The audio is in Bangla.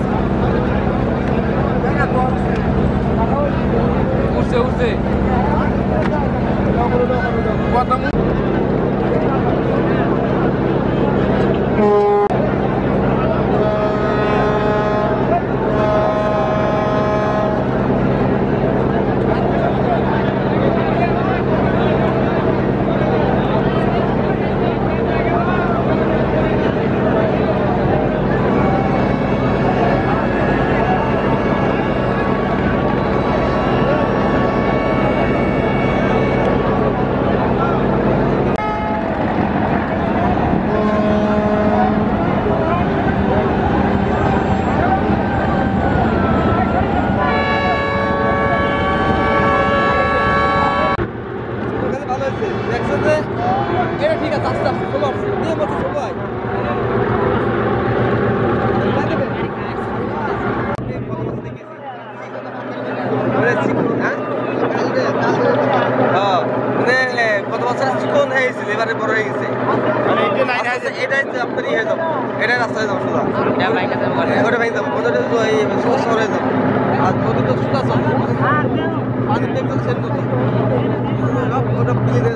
Thanks. এটা ঠিক আছে আস্তে আস্তে চলো আসছে নিয়ে মতো চলো আয় কত বছর চিকন হয়েছিল এবারে বড় হয়ে গেছে। এটাই তো আপনার ইয়ে হয়ে যাব। এটাই রাস্তায় যাব সোজা। ওটা ভাই যাব এই শহর হয়ে যাব। আর নদী তো সোজা সেন নদী। ওটা এটাই